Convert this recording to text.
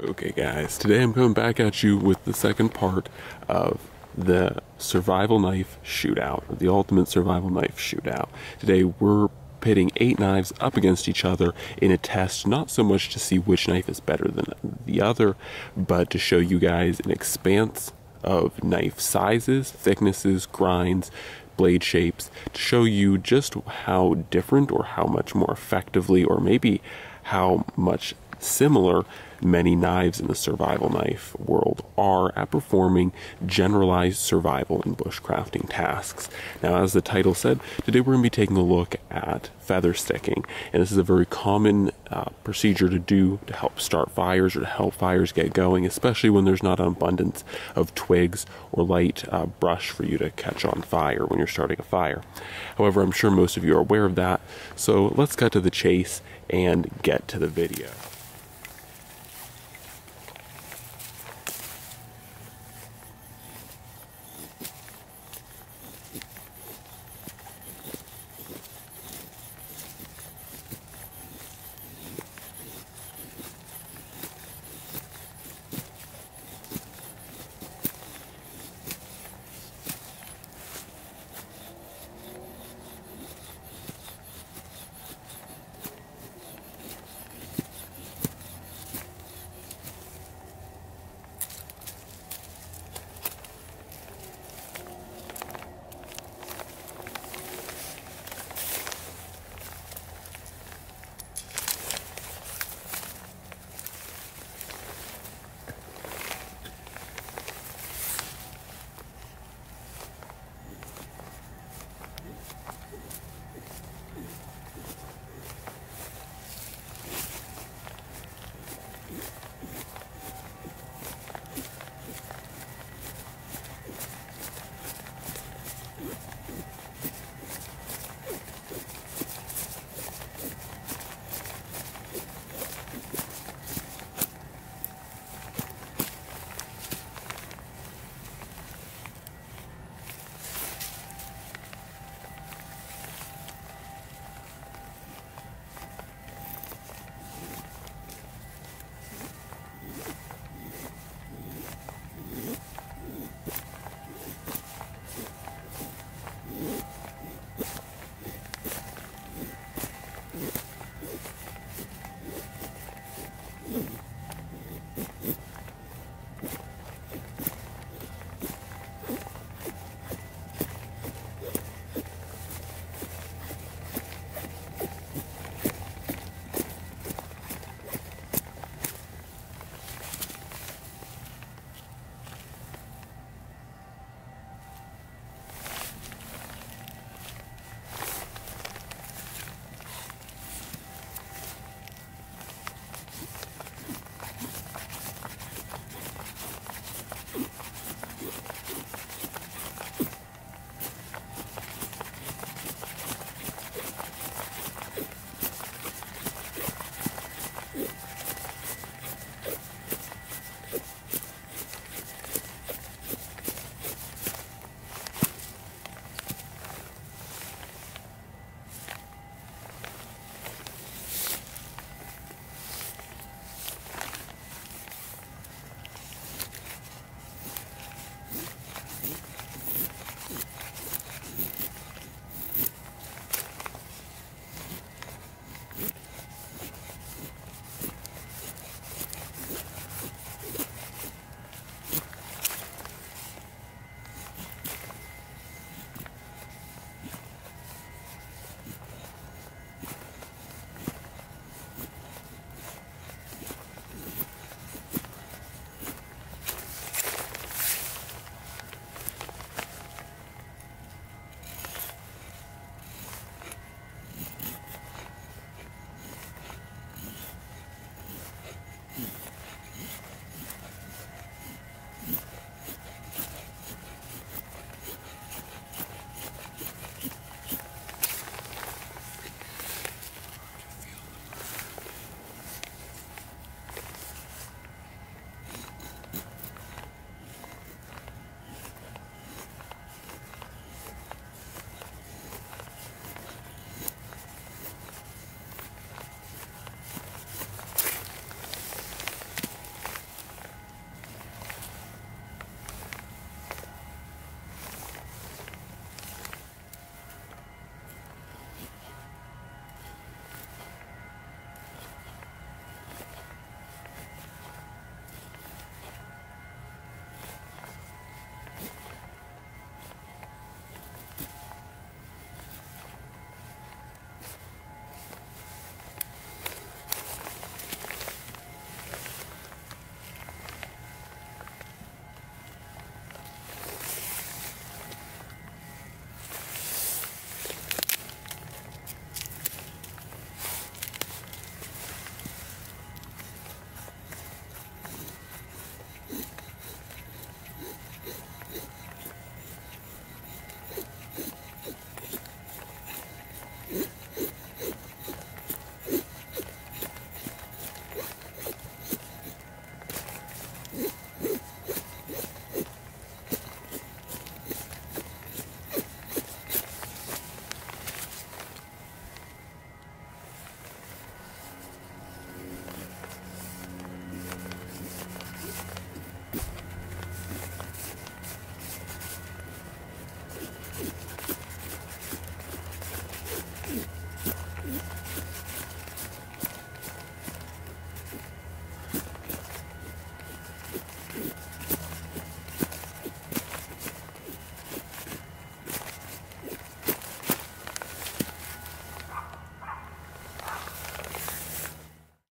Okay guys, today I'm coming back at you with the second part of the survival knife shootout, the ultimate survival knife shootout. Today we're pitting eight knives up against each other in a test, not so much to see which knife is better than the other, but to show you guys an expanse of knife sizes, thicknesses, grinds, blade shapes, to show you just how different or how much more effectively or maybe how much similar many knives in the survival knife world are at performing generalized survival and bushcrafting tasks. Now, as the title said, today we're going to be taking a look at feather sticking, and this is a very common uh, procedure to do to help start fires or to help fires get going, especially when there's not an abundance of twigs or light uh, brush for you to catch on fire when you're starting a fire. However, I'm sure most of you are aware of that, so let's cut to the chase and get to the video.